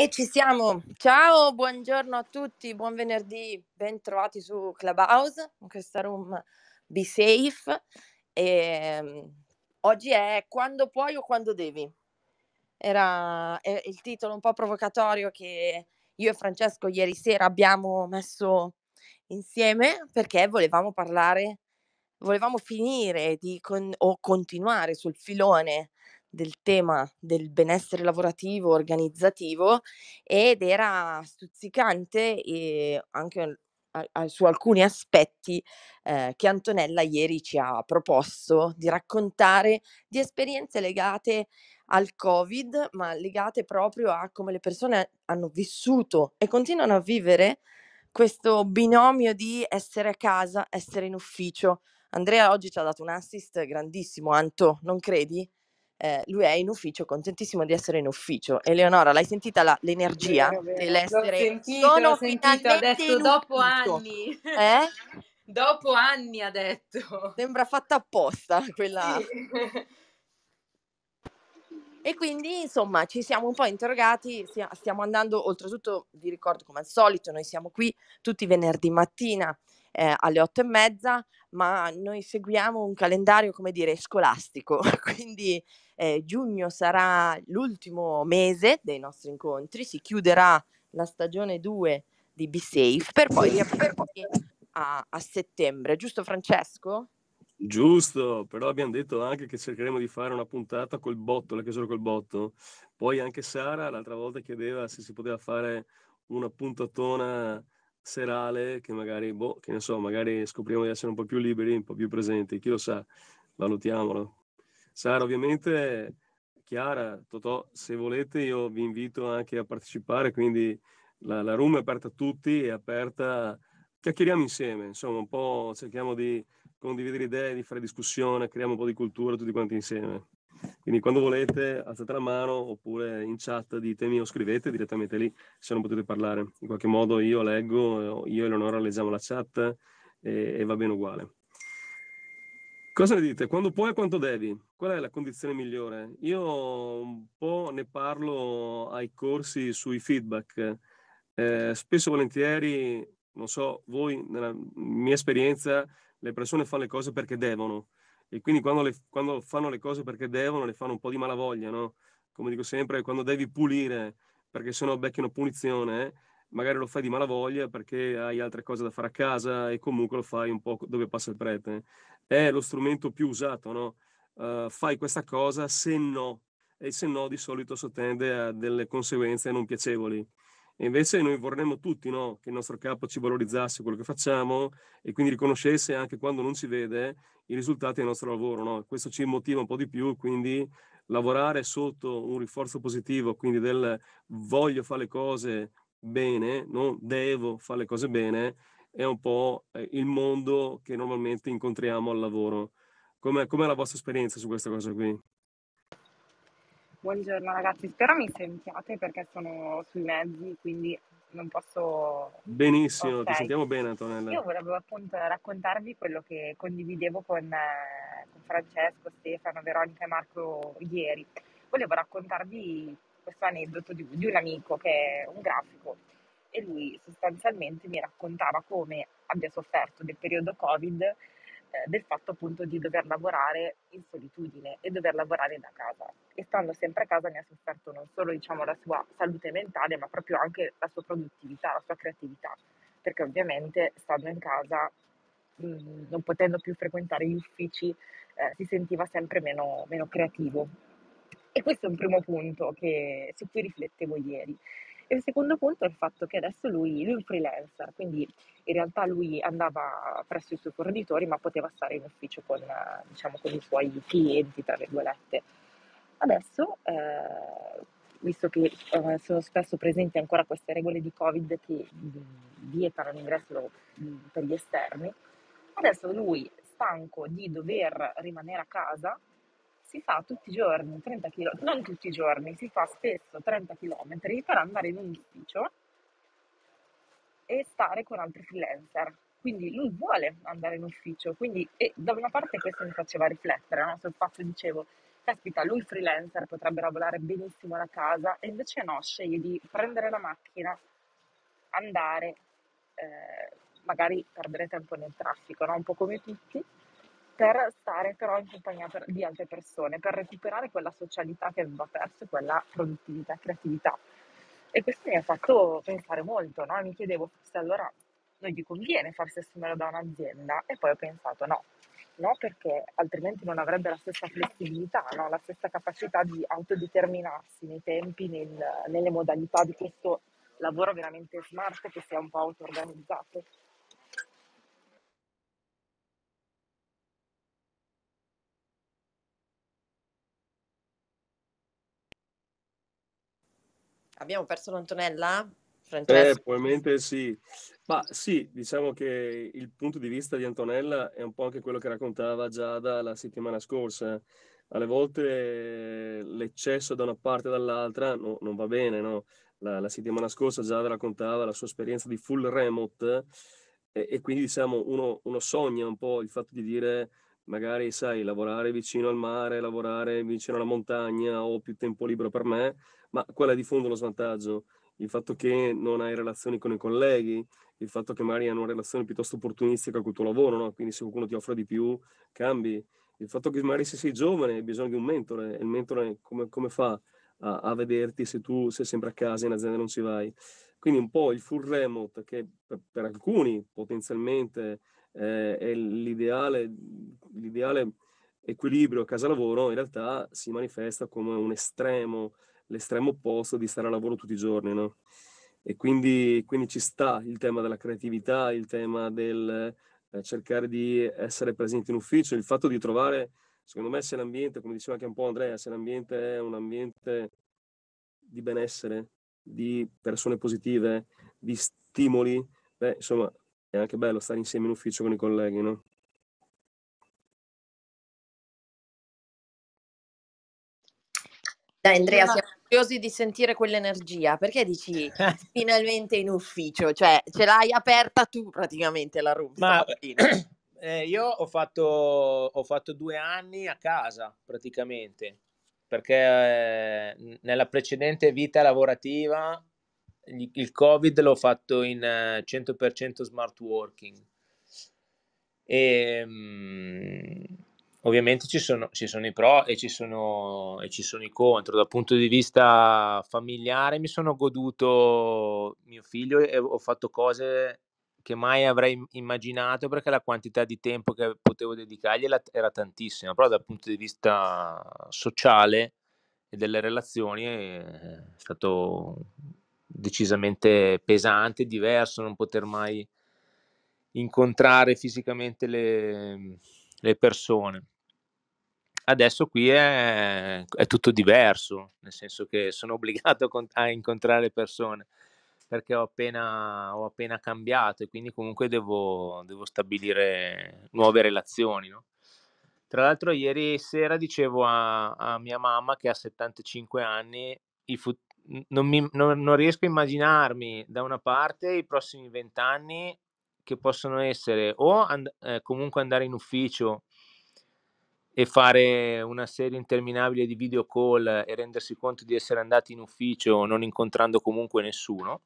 E ci siamo. Ciao, buongiorno a tutti, buon venerdì, ben trovati su Clubhouse, in questa room Be Safe. E, ehm, oggi è Quando puoi o quando devi. Era il titolo un po' provocatorio che io e Francesco ieri sera abbiamo messo insieme perché volevamo parlare, volevamo finire con, o continuare sul filone del tema del benessere lavorativo, organizzativo ed era stuzzicante e anche a, a, su alcuni aspetti eh, che Antonella ieri ci ha proposto di raccontare di esperienze legate al Covid, ma legate proprio a come le persone hanno vissuto e continuano a vivere questo binomio di essere a casa, essere in ufficio. Andrea oggi ci ha dato un assist grandissimo, Anto, non credi? Eh, lui è in ufficio, contentissimo di essere in ufficio. Eleonora, l'hai sentita la, l'energia vero, vero. dell'essere? L'ho sentito, Sono l'ho sentito, ha detto dopo ufficio. anni. Eh? dopo anni ha detto. Sembra fatta apposta quella... Sì. E quindi, insomma, ci siamo un po' interrogati, stiamo andando, oltretutto vi ricordo come al solito, noi siamo qui tutti i venerdì mattina eh, alle otto e mezza, ma noi seguiamo un calendario, come dire, scolastico, quindi eh, giugno sarà l'ultimo mese dei nostri incontri, si chiuderà la stagione 2 di Be Safe per poi riaprire a, a settembre, giusto Francesco? Giusto, però abbiamo detto anche che cercheremo di fare una puntata col botto, la chiusura col botto. Poi anche Sara l'altra volta chiedeva se si poteva fare una puntatona serale che magari, boh, che ne so, magari scopriamo di essere un po' più liberi, un po' più presenti, chi lo sa, valutiamolo. Sara, ovviamente, Chiara, Totò, se volete io vi invito anche a partecipare, quindi la, la room è aperta a tutti, è aperta, chiacchieriamo insieme, insomma, un po' cerchiamo di condividere idee, di fare discussione, creiamo un po' di cultura tutti quanti insieme. Quindi quando volete alzate la mano oppure in chat ditemi o scrivete direttamente lì se non potete parlare. In qualche modo io leggo, io e Eleonora leggiamo la chat e, e va bene uguale. Cosa ne dite? Quando puoi e quanto devi? Qual è la condizione migliore? Io un po' ne parlo ai corsi sui feedback. Eh, spesso e volentieri, non so, voi, nella mia esperienza, le persone fanno le cose perché devono e quindi quando, le, quando fanno le cose perché devono, le fanno un po' di malavoglia, no? Come dico sempre, quando devi pulire perché sennò becchi una punizione, magari lo fai di malavoglia perché hai altre cose da fare a casa e comunque lo fai un po' dove passa il prete. È lo strumento più usato, no? Uh, fai questa cosa se no, e se no di solito sottende a delle conseguenze non piacevoli. E invece noi vorremmo tutti no? che il nostro capo ci valorizzasse quello che facciamo e quindi riconoscesse anche quando non si vede i risultati del nostro lavoro. No? Questo ci motiva un po' di più, quindi lavorare sotto un rinforzo positivo, quindi del voglio fare le cose bene, non devo fare le cose bene, è un po' eh, il mondo che normalmente incontriamo al lavoro. Com'è, com'è la vostra esperienza su questa cosa qui? Buongiorno ragazzi, spero mi sentiate perché sono sui mezzi, quindi non posso... Benissimo, ti sentiamo bene Antonella. Io volevo appunto raccontarvi quello che condividevo con, eh, con Francesco, Stefano, Veronica e Marco ieri. Volevo raccontarvi questo aneddoto di, di un amico che è un grafico e lui sostanzialmente mi raccontava come abbia sofferto del periodo Covid eh, del fatto appunto di dover lavorare in solitudine e dover lavorare da casa. E stando sempre a casa ne ha sofferto non solo diciamo, la sua salute mentale, ma proprio anche la sua produttività, la sua creatività, perché ovviamente stando in casa, mh, mm, non potendo più frequentare gli uffici, eh, si sentiva sempre meno, meno creativo e questo è un primo punto che, su cui riflettevo ieri. E il secondo punto è il fatto che adesso lui, lui è un freelancer, quindi in realtà lui andava presso i suoi fornitori, ma poteva stare in ufficio con, diciamo, con i suoi clienti, tra virgolette. Adesso, eh, visto che eh, sono spesso presenti ancora queste regole di Covid che vietano l'ingresso per gli esterni, adesso lui, stanco di dover rimanere a casa, si fa tutti i giorni 30 km, non tutti i giorni, si fa spesso 30 km per andare in un ufficio e stare con altri freelancer. Quindi lui vuole andare in ufficio, quindi, e da una parte questo mi faceva riflettere no? sul fatto, dicevo, caspita, lui freelancer potrebbe lavorare benissimo da casa e invece no, sceglie di prendere la macchina, andare, eh, magari perdere tempo nel traffico, no? un po' come tutti, per stare però in compagnia per, di altre persone, per recuperare quella socialità che aveva perso quella produttività creatività. E questo mi ha fatto pensare molto, no? mi chiedevo se allora non gli conviene farsi assumere da un'azienda e poi ho pensato no, no perché altrimenti non avrebbe la stessa flessibilità, no? la stessa capacità di autodeterminarsi nei tempi, nel, nelle modalità di questo lavoro veramente smart che sia un po' auto-organizzato. Abbiamo perso l'Antonella? Eh, probabilmente sì. Ma sì, diciamo che il punto di vista di Antonella è un po' anche quello che raccontava Giada la settimana scorsa. Alle volte l'eccesso da una parte e dall'altra no, non va bene, no? La, la, settimana scorsa Giada raccontava la sua esperienza di full remote e, e quindi diciamo uno, uno sogna un po' il fatto di dire magari sai lavorare vicino al mare, lavorare vicino alla montagna o più tempo libero per me, ma qual è di fondo lo svantaggio? Il fatto che non hai relazioni con i colleghi, il fatto che magari hanno una relazione piuttosto opportunistica col tuo lavoro, no? quindi se qualcuno ti offre di più, cambi. Il fatto che magari se sei giovane hai bisogno di un mentore, e il mentore come, come fa a, a, vederti se tu sei sempre a casa in azienda e non ci vai? Quindi un po' il full remote che per, per alcuni potenzialmente eh, è l'ideale, l'ideale equilibrio casa-lavoro, in realtà si manifesta come un estremo l'estremo opposto di stare a lavoro tutti i giorni, no? E quindi, quindi ci sta il tema della creatività, il tema del eh, cercare di essere presenti in ufficio, il fatto di trovare, secondo me, se l'ambiente, come diceva anche un po' Andrea, se l'ambiente è un ambiente di benessere, di persone positive, di stimoli, beh, insomma, è anche bello stare insieme in ufficio con i colleghi, no? Dai Andrea, siamo curiosi di sentire quell'energia. Perché dici finalmente in ufficio? Cioè, ce l'hai aperta tu praticamente la room Ma, eh, io ho fatto, ho fatto due anni a casa praticamente, perché eh, nella precedente vita lavorativa il Covid l'ho fatto in 100% smart working. E, um, Ovviamente ci sono, ci sono i pro e ci sono, e ci sono i contro. Dal punto di vista familiare mi sono goduto mio figlio e ho fatto cose che mai avrei immaginato perché la quantità di tempo che potevo dedicargli era tantissima, però dal punto di vista sociale e delle relazioni è stato decisamente pesante, diverso non poter mai incontrare fisicamente le, le persone. Adesso qui è, è, tutto diverso, nel senso che sono obbligato a incontrare persone perché ho appena, ho appena cambiato e quindi comunque devo, devo stabilire nuove relazioni. No? Tra l'altro ieri sera dicevo a, a mia mamma che ha 75 anni, fut- non, mi, non, non, riesco a immaginarmi da una parte i prossimi 20 anni che possono essere o and- eh, comunque andare in ufficio e fare una serie interminabile di video call e rendersi conto di essere andati in ufficio non incontrando comunque nessuno,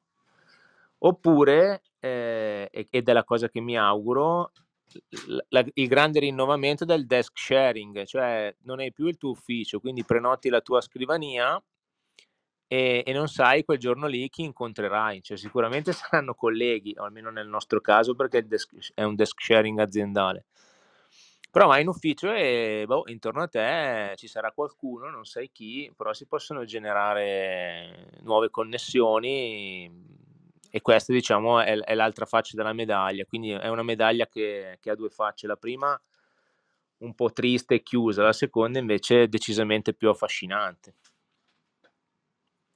oppure, eh, ed è la cosa che mi auguro, la, il grande rinnovamento del desk sharing, cioè non hai più il tuo ufficio, quindi prenoti la tua scrivania e, e, non sai quel giorno lì chi incontrerai, cioè sicuramente saranno colleghi, o almeno nel nostro caso perché è un desk sharing aziendale. Però vai in ufficio e boh, intorno a te ci sarà qualcuno, non sai chi, però si possono generare nuove connessioni e questa diciamo è, è l'altra faccia della medaglia, quindi è una medaglia che, che ha due facce, la prima un po' triste e chiusa, la seconda invece decisamente più affascinante.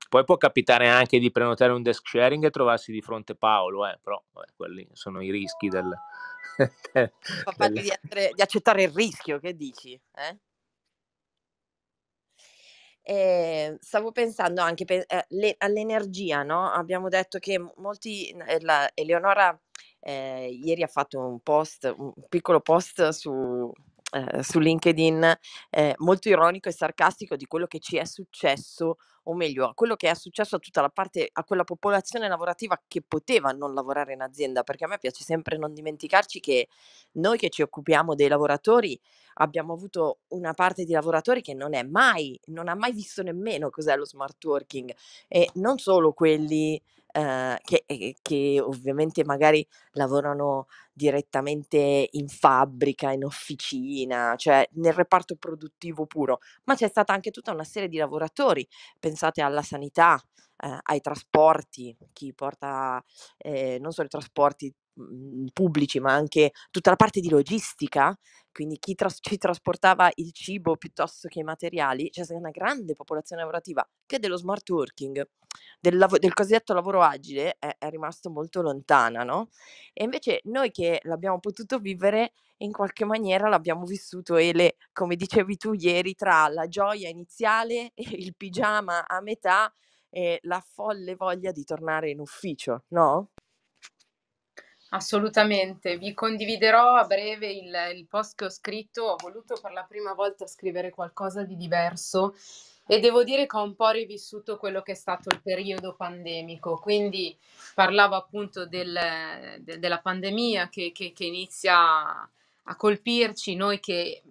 Poi può capitare anche di prenotare un desk sharing e trovarsi di fronte Paolo, eh, però vabbè, quelli sono i rischi del... del, del... Di, essere, di, accettare il rischio, che dici? Eh? Eh, stavo pensando anche per, eh, le, all'energia, no? Abbiamo detto che molti, eh, la, Eleonora eh, ieri ha fatto un post, un piccolo post su, eh, su LinkedIn eh, molto ironico e sarcastico di quello che ci è successo, o meglio, a quello che è successo a tutta la parte, a quella popolazione lavorativa che poteva non lavorare in azienda, perché a me piace sempre non dimenticarci che noi che ci occupiamo dei lavoratori abbiamo avuto una parte di lavoratori che non è mai, non ha mai visto nemmeno cos'è lo smart working e non solo quelli eh, che, che, ovviamente magari lavorano direttamente in fabbrica, in officina, cioè nel reparto produttivo puro, ma c'è stata anche tutta una serie di lavoratori, pensate alla sanità, eh, ai trasporti, chi porta eh, non solo i trasporti mh, pubblici, ma anche tutta la parte di logistica, quindi chi tras- ci trasportava il cibo piuttosto che i materiali, c'è stata una grande popolazione lavorativa che dello smart working, del, lav- del cosiddetto lavoro agile, è, è rimasto molto lontana, no? E invece noi che l'abbiamo potuto vivere, in qualche maniera l'abbiamo vissuto, Ele, come dicevi tu ieri, tra la gioia iniziale e il pigiama a metà e la folle voglia di tornare in ufficio, no? Assolutamente, vi condividerò a breve il, il, post che ho scritto, ho voluto per la prima volta scrivere qualcosa di diverso e devo dire che ho un po' rivissuto quello che è stato il periodo pandemico, quindi parlavo appunto del, de, della pandemia che, che, che inizia a colpirci, noi che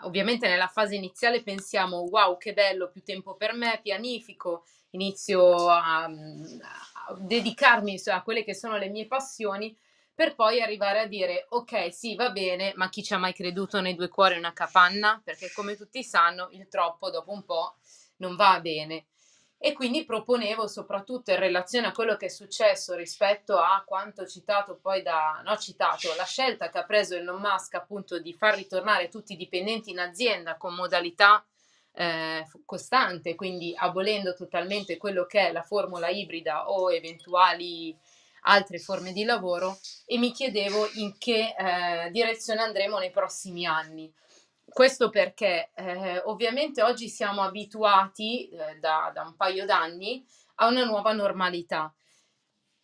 ovviamente nella fase iniziale pensiamo wow che bello, più tempo per me, pianifico, inizio a, a dedicarmi a quelle che sono le mie passioni per poi arrivare a dire ok sì va bene ma chi ci ha mai creduto nei due cuori una capanna? Perché come tutti sanno il troppo dopo un po' non va bene. E quindi proponevo soprattutto in relazione a quello che è successo rispetto a quanto citato poi da no citato la scelta che ha preso Elon Musk appunto di far ritornare tutti i dipendenti in azienda con modalità eh, costante quindi abolendo totalmente quello che è la formula ibrida o eventuali altre forme di lavoro e mi chiedevo in che eh, direzione andremo nei prossimi anni. Questo perché eh, ovviamente oggi siamo abituati eh, da, da un paio d'anni a una nuova normalità.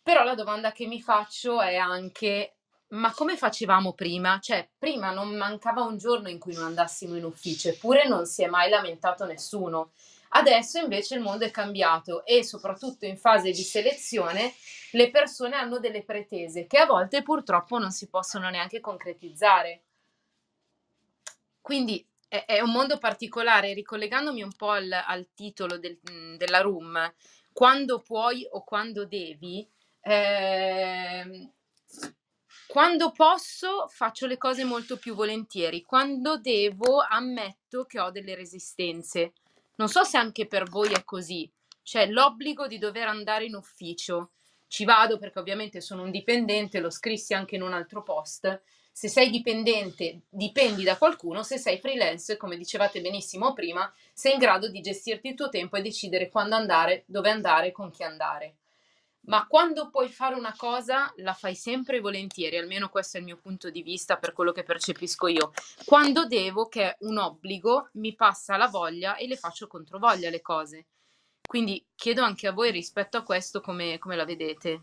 Però la domanda che mi faccio è anche ma come facevamo prima? Cioè, prima non mancava un giorno in cui non andassimo in ufficio, eppure non si è mai lamentato nessuno. Adesso invece il mondo è cambiato e soprattutto in fase di selezione le persone hanno delle pretese che a volte purtroppo non si possono neanche concretizzare. Quindi è, è un mondo particolare, ricollegandomi un po' al, al titolo del, della room, quando puoi o quando devi, eh, quando posso faccio le cose molto più volentieri, quando devo ammetto che ho delle resistenze. Non so se anche per voi è così, cioè l'obbligo di dover andare in ufficio. Ci vado perché ovviamente sono un dipendente, lo scrissi anche in un altro post. Se sei dipendente, dipendi da qualcuno, se sei freelance, come dicevate benissimo prima, sei in grado di gestirti il tuo tempo e decidere quando andare, dove andare, con chi andare ma quando puoi fare una cosa la fai sempre volentieri, almeno questo è il mio punto di vista per quello che percepisco io. Quando devo, che è un obbligo, mi passa la voglia e le faccio controvoglia le cose. Quindi chiedo anche a voi rispetto a questo come, come la vedete.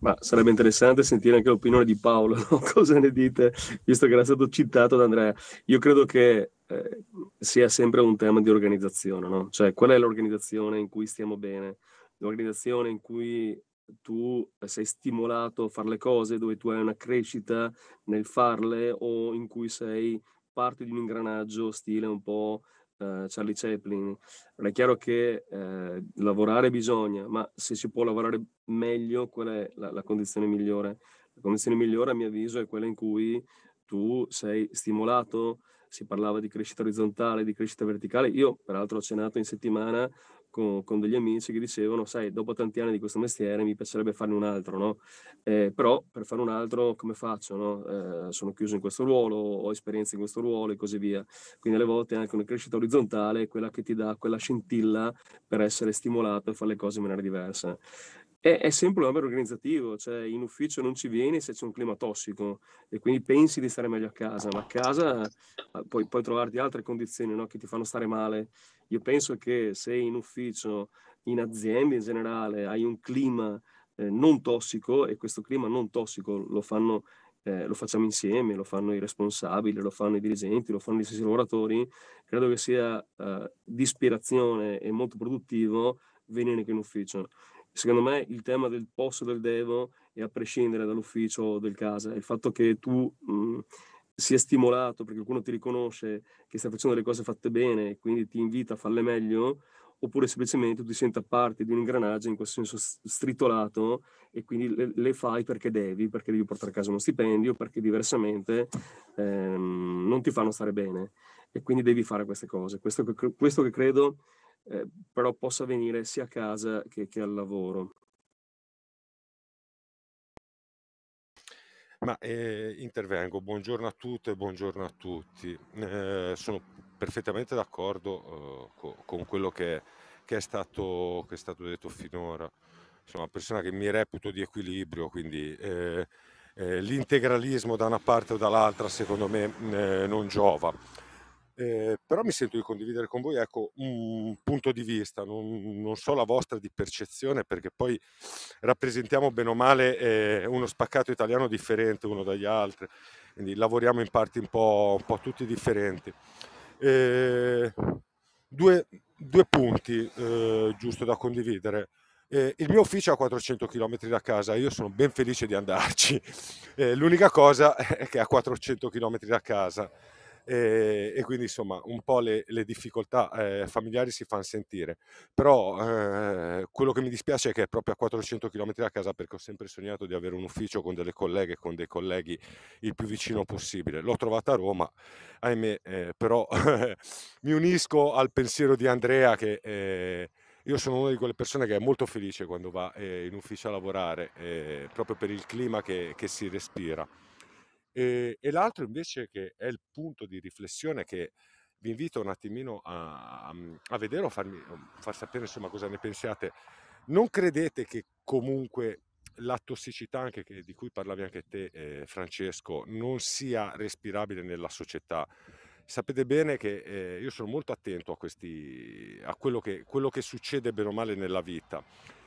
Ma sarebbe interessante sentire anche l'opinione di Paolo, no? cosa ne dite, visto che era stato citato da Andrea. Io credo che eh, sia sempre un tema di organizzazione, no? Cioè, qual è l'organizzazione in cui stiamo bene? Un'organizzazione in cui tu sei stimolato a fare le cose, dove tu hai una crescita nel farle o in cui sei parte di un ingranaggio stile un po' uh, Charlie Chaplin. È chiaro che uh, lavorare bisogna, ma se si può lavorare meglio, qual è la, la condizione migliore? La condizione migliore a mio avviso è quella in cui tu sei stimolato, si parlava di crescita orizzontale, di crescita verticale. Io, peraltro, ho cenato in settimana con, con, degli amici che dicevano, sai, dopo tanti anni di questo mestiere mi piacerebbe farne un altro, no? Eh, però per fare un altro come faccio, no? Eh, sono chiuso in questo ruolo, ho esperienza in questo ruolo e così via. Quindi alle volte anche una crescita orizzontale è quella che ti dà quella scintilla per essere stimolato e fare le cose in maniera diversa. È, è sempre un lavoro organizzativo, cioè in ufficio non ci vieni se c'è un clima tossico e quindi pensi di stare meglio a casa, ma a casa ah, puoi, puoi trovarti altre condizioni no? che ti fanno stare male io penso che se in ufficio, in azienda in generale, hai un clima eh, non tossico, e questo clima non tossico lo fanno eh, lo facciamo insieme, lo fanno i responsabili, lo fanno i dirigenti, lo fanno gli stessi lavoratori, credo che sia eh, di ispirazione e molto produttivo venire anche in ufficio. Secondo me il tema del posto del devo è a prescindere dall'ufficio del casa, il fatto che tu mh, sia stimolato perché qualcuno ti riconosce che stai facendo le cose fatte bene e quindi ti invita a farle meglio, oppure semplicemente tu ti senti parte di un ingranaggio in questo senso stritolato e quindi le, le, fai perché devi, perché devi portare a casa uno stipendio, perché diversamente ehm, non ti fanno stare bene e quindi devi fare queste cose. Questo, questo che credo eh, però possa avvenire sia a casa che, che al lavoro. Ma eh, intervengo, buongiorno a tutte buongiorno a tutti. Eh, sono perfettamente d'accordo eh, co- con quello che, che, è stato, che, è stato, detto finora. Sono una persona che mi reputo di equilibrio, quindi eh, eh, l'integralismo da una parte o dall'altra secondo me eh, non giova. Eh, però mi sento di condividere con voi ecco, un punto di vista, non, non, so la vostra di percezione, perché poi rappresentiamo bene o male eh, uno spaccato italiano differente uno dagli altri, quindi lavoriamo in parti un po', un po tutti differenti. Eh, due, due, punti eh, giusto da condividere. Eh, il mio ufficio è a 400 km da casa, io sono ben felice di andarci. Eh, l'unica cosa è che è a 400 km da casa e, e quindi insomma un po' le, le difficoltà eh, familiari si fanno sentire, però eh, quello che mi dispiace è che è proprio a 400 km da casa perché ho sempre sognato di avere un ufficio con delle colleghe, con dei colleghi il più vicino possibile. L'ho trovata a Roma, ahimè, eh, però mi unisco al pensiero di Andrea che eh, io sono una di quelle persone che è molto felice quando va eh, in ufficio a lavorare, eh, proprio per il clima che, che si respira. E, e l'altro invece che è il punto di riflessione che vi invito un attimino a, a vedere o farmi, far sapere insomma cosa ne pensiate. Non credete che comunque la tossicità anche che, di cui parlavi anche te eh, Francesco non sia respirabile nella società. Sapete bene che eh, io sono molto attento a, questi, a quello, che, quello, che, succede bene o male nella vita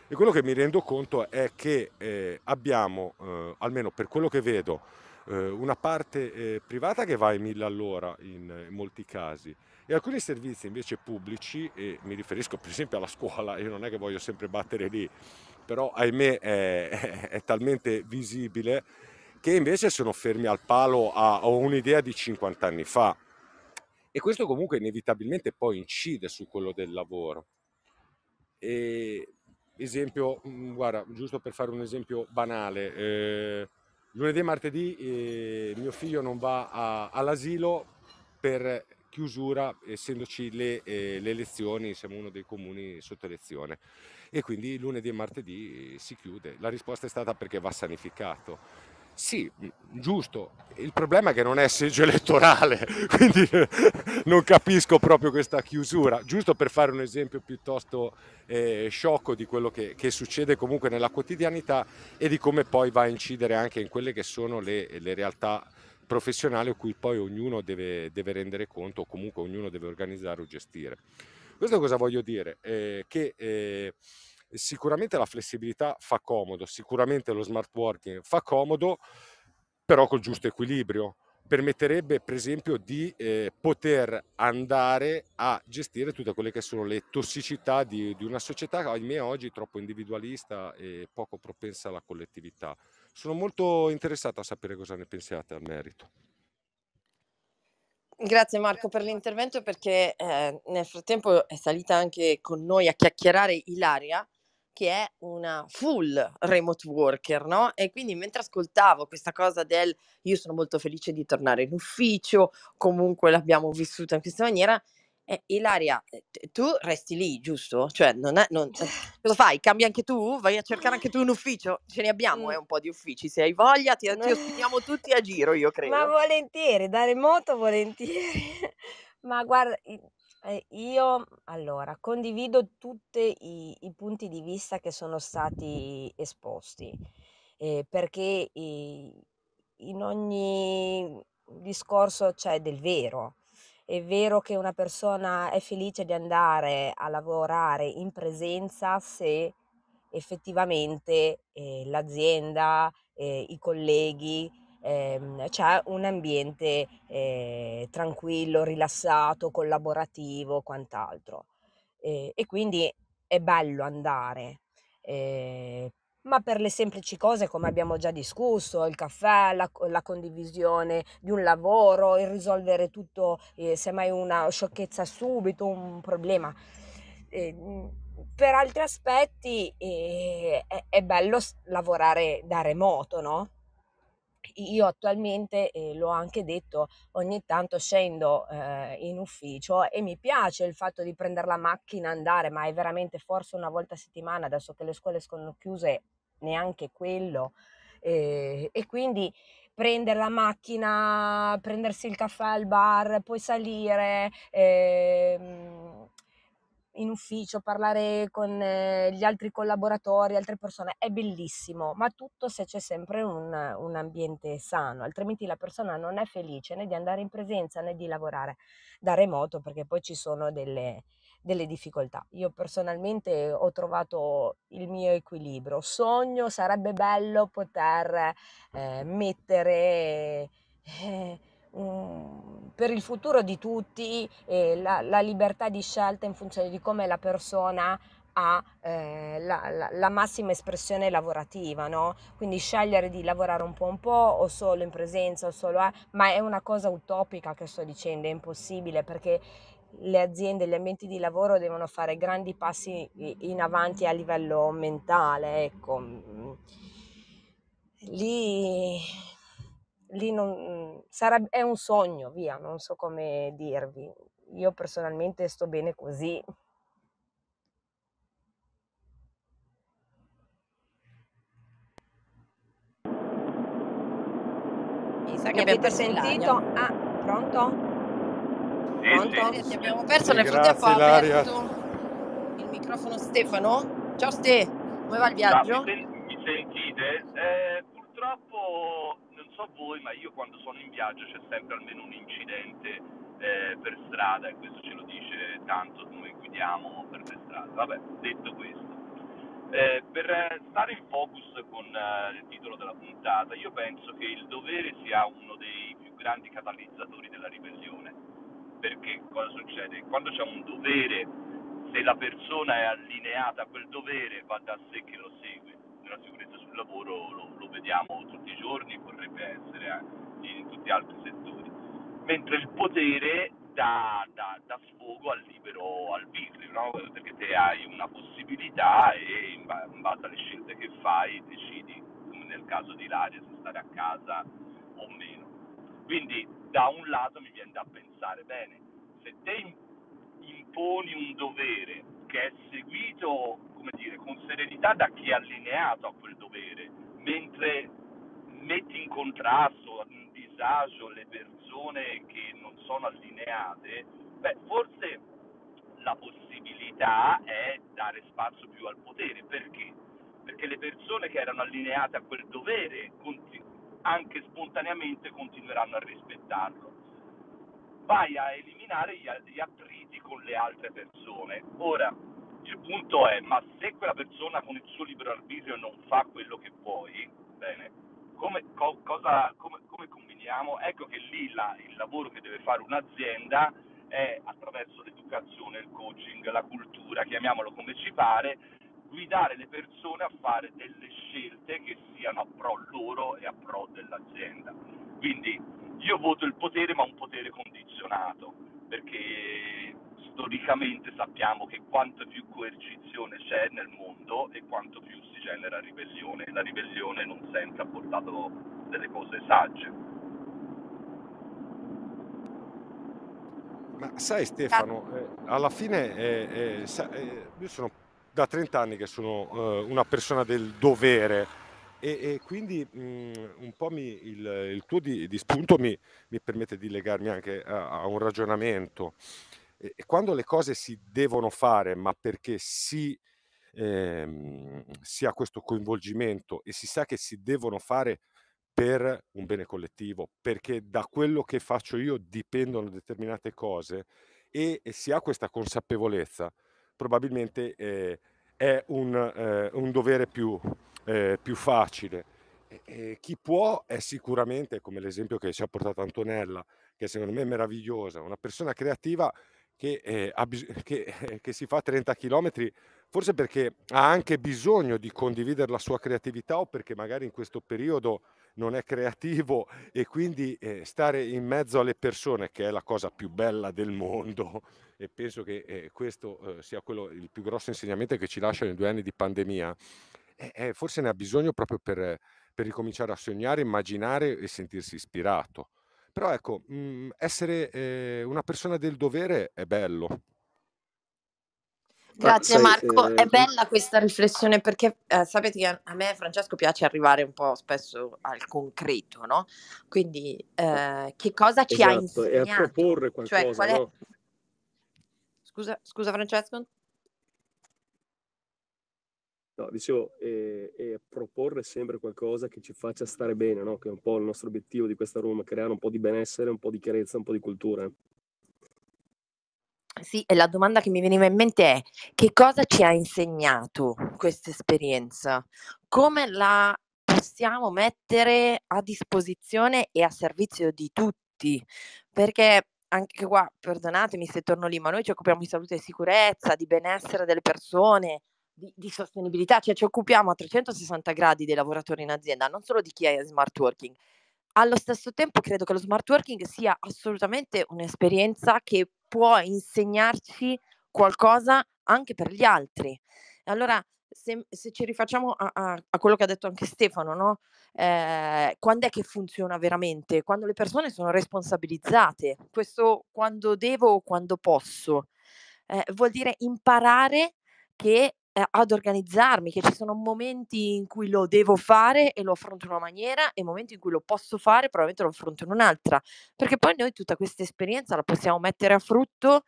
e quello che mi rendo conto è che eh, abbiamo, eh, almeno per quello che vedo, una parte eh, privata che va ai mille all'ora in, in, molti casi e alcuni servizi invece pubblici, e mi riferisco per esempio alla scuola, io non è che voglio sempre battere lì, però ahimè è, è, è talmente visibile che invece sono fermi al palo a, a un'idea di 50 anni fa. E questo comunque inevitabilmente poi incide su quello del lavoro. E, esempio, mm, guarda, giusto per fare un esempio banale, eh, Lunedì e martedì eh, mio figlio non va a, all'asilo per chiusura, essendoci le, eh, le, elezioni, siamo uno dei comuni sotto elezione e quindi lunedì e martedì si chiude. La risposta è stata perché va sanificato. Sì, giusto. Il problema è che non è seggio elettorale, quindi non capisco proprio questa chiusura. Giusto per fare un esempio piuttosto eh, sciocco di quello che, che, succede comunque nella quotidianità e di come poi va a incidere anche in quelle che sono le, le realtà professionali a cui poi ognuno deve, deve, rendere conto o comunque ognuno deve organizzare o gestire. Questo cosa voglio dire? Eh, che eh, sicuramente la flessibilità fa comodo, sicuramente lo smart working fa comodo, però col giusto equilibrio. Permetterebbe, per esempio, di eh, poter andare a gestire tutte quelle che sono le tossicità di, di una società, ahimè, oggi troppo individualista e poco propensa alla collettività. Sono molto interessato a sapere cosa ne pensiate al merito. Grazie Marco per l'intervento perché eh, nel frattempo è salita anche con noi a chiacchierare Ilaria che è una full remote worker, no? E quindi mentre ascoltavo questa cosa del io sono molto felice di tornare in ufficio, comunque l'abbiamo vissuta in questa maniera, eh, Ilaria, eh, tu resti lì, giusto? Cioè, non è, non, eh, cosa fai? Cambi anche tu? Vai a cercare anche tu un ufficio? Ce ne abbiamo, eh, un po' di uffici. Se hai voglia, ti, ti ospitiamo tutti a giro, io credo. Ma volentieri, da remoto volentieri. Ma guarda, eh, io allora condivido tutti i, i punti di vista che sono stati esposti, eh, perché i- in ogni discorso c'è del vero. È vero che una persona è felice di andare a lavorare in presenza se effettivamente eh, l'azienda, eh, i colleghi ehm, c'è un ambiente eh, tranquillo, rilassato, collaborativo, quant'altro. E, e quindi è bello andare. Eh, ma per le semplici cose come abbiamo già discusso, il caffè, la, la condivisione di un lavoro, il risolvere tutto, eh, se mai una sciocchezza subito, un problema. Eh, per altri aspetti eh, è, è, bello lavorare da remoto, no? Io attualmente, eh, l'ho anche detto, ogni tanto scendo eh, in ufficio e mi piace il fatto di prendere la macchina, andare, ma è veramente forse una volta a settimana, adesso che le scuole sono chiuse, neanche quello. Eh, e quindi prendere la macchina, prendersi il caffè al bar, poi salire. Ehm, in ufficio, parlare con eh, gli altri collaboratori, altre persone, è bellissimo, ma tutto se c'è sempre un, un, ambiente sano, altrimenti la persona non è felice né di andare in presenza né di lavorare da remoto perché poi ci sono delle, delle difficoltà. Io personalmente ho trovato il mio equilibrio, sogno, sarebbe bello poter eh, mettere... Eh, per il futuro di tutti eh, la, la, libertà di scelta in funzione di come la persona ha eh, la, la, la, massima espressione lavorativa, no? quindi scegliere di lavorare un po' un po' o solo in presenza o solo a, ma è una cosa utopica che sto dicendo, è impossibile perché le aziende, gli ambienti di lavoro devono fare grandi passi in avanti a livello mentale, ecco. Lì lì non, sarà, è un sogno, via, non so come dirvi. Io personalmente sto bene così. Mi sa che Mi avete sentito? Ah, pronto? Pronto? Sì. Ti abbiamo perso sì, nel frattempo ha aperto il microfono Stefano. Ciao Ste, come va il viaggio? Ciao, mi, sentite? Eh, purtroppo so voi, ma io quando sono in viaggio c'è sempre almeno un incidente eh, per strada e questo ce lo dice tanto come guidiamo per le strade. Vabbè, detto questo. Eh, per stare in focus con eh, il titolo della puntata, io penso che il dovere sia uno dei più grandi catalizzatori della ribellione. Perché cosa succede? Quando c'è un dovere, se la persona è allineata a quel dovere, va da sé che lo segue la sicurezza sul lavoro lo, lo vediamo tutti i giorni, potrebbe essere anche in tutti gli altri settori, mentre il potere dà, dà, dà sfogo al libero arbitrio, no? perché te hai una possibilità e in, base alle scelte che fai decidi, come nel caso di Ilaria, se stare a casa o meno. Quindi da un lato mi viene da pensare, bene, se te imponi un dovere che è seguito serenità da chi è allineato a quel dovere, mentre metti in contrasto, in disagio le persone che non sono allineate, beh, forse la possibilità è dare spazio più al potere. Perché? Perché le persone che erano allineate a quel dovere anche spontaneamente continueranno a rispettarlo. Vai a eliminare gli attriti con le altre persone. Ora, il punto è, ma se quella persona con il suo libero arbitrio non fa quello che vuoi, bene, come, co, cosa, come, come combiniamo? Ecco che lì la, il lavoro che deve fare un'azienda è attraverso l'educazione, il coaching, la cultura, chiamiamolo come ci pare, guidare le persone a fare delle scelte che siano a pro loro e a pro dell'azienda. Quindi io voto il potere, ma un potere condizionato, perché storicamente sappiamo che quanto più coercizione c'è nel mondo e quanto più si genera ribellione. La ribellione non sempre ha portato delle cose sagge. Ma sai Stefano, eh, alla fine eh, eh, sa, eh, io sono da 30 anni che sono eh, una persona del dovere e, e quindi mh, mm, un po' mi, il, il, tuo di, di spunto mi, mi, permette di legarmi anche a, a un ragionamento. E, quando le cose si devono fare, ma perché si, ehm, si ha questo coinvolgimento e si sa che si devono fare per un bene collettivo, perché da quello che faccio io dipendono determinate cose e, e si ha questa consapevolezza, probabilmente eh, è un, eh, un, dovere più, eh, più facile. E, chi può è sicuramente, come l'esempio che ci ha portato Antonella, che secondo me è meravigliosa, una persona creativa che, eh, ha che, eh, che si fa 30 km, forse perché ha anche bisogno di condividere la sua creatività o perché magari in questo periodo non è creativo e quindi eh, stare in mezzo alle persone, che è la cosa più bella del mondo, e penso che eh, questo eh, sia quello, il più grosso insegnamento che ci lasciano i due anni di pandemia, eh, eh, forse ne ha bisogno proprio per, per ricominciare a sognare, immaginare e sentirsi ispirato. Però ecco, mh, mhmm, essere eh, una persona del dovere è bello. Grazie sai, Marco, eh, è bella questa riflessione perché eh, sapete che a me Francesco piace arrivare un po' spesso al concreto, no? Quindi eh, che cosa ci ha esatto, e a insegnato? proporre Cioè, qualcosa, qual è... no? Scusa, scusa Francesco? No, dicevo, e, e proporre sempre qualcosa che ci faccia stare bene, no? Che è un po' il nostro obiettivo di questa room, creare un po' di benessere, un po' di chiarezza, un po' di cultura. Sì, e la domanda che mi veniva in mente è: che cosa ci ha insegnato questa esperienza? Come la possiamo mettere a disposizione e a servizio di tutti? Perché anche qua, perdonatemi se torno lì, ma noi ci occupiamo di salute e sicurezza, di benessere delle persone, di, di, sostenibilità, cioè ci occupiamo a 360 gradi dei lavoratori in azienda, non solo di chi è smart working. Allo stesso tempo credo che lo smart working sia assolutamente un'esperienza che può insegnarci qualcosa anche per gli altri. Allora, se, se ci rifacciamo a, a, a, quello che ha detto anche Stefano, no? eh, quando è che funziona veramente? Quando le persone sono responsabilizzate, questo quando devo o quando posso. Eh, vuol dire imparare che eh, ad organizzarmi, che ci sono momenti in cui lo devo fare e lo affronto in una maniera e momenti in cui lo posso fare e probabilmente lo affronto in un'altra, perché poi noi tutta questa esperienza la possiamo mettere a frutto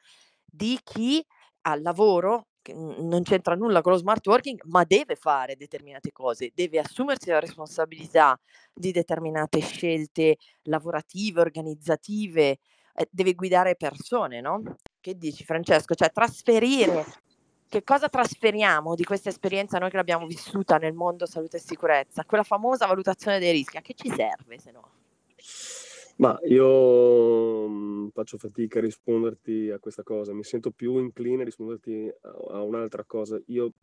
di chi al lavoro non c'entra nulla con lo smart working, ma deve fare determinate cose, deve assumersi la responsabilità di determinate scelte lavorative, organizzative, eh, deve guidare persone, no? Che dici Francesco? Cioè trasferire che cosa trasferiamo di questa esperienza noi che l'abbiamo vissuta nel mondo salute e sicurezza? Quella famosa valutazione dei rischi, a che ci serve se no? Ma io mh, faccio fatica a risponderti a questa cosa, mi sento più incline a risponderti a, un'altra cosa. Io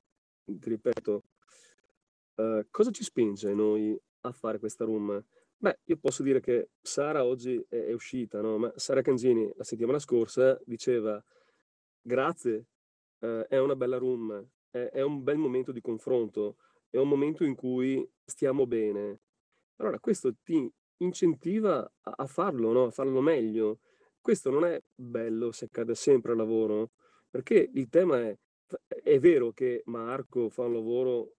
ti ripeto, uh, cosa ci spinge noi a fare questa room? Beh, io posso dire che Sara oggi è, è uscita, no? Ma Sara Cangini la settimana scorsa diceva grazie eh, è una bella room, è, è un bel momento di confronto, è un momento in cui stiamo bene. Allora questo ti incentiva a, a farlo, no? a farlo meglio. Questo non è bello se accade sempre al lavoro, perché il tema è, è vero che Marco fa un lavoro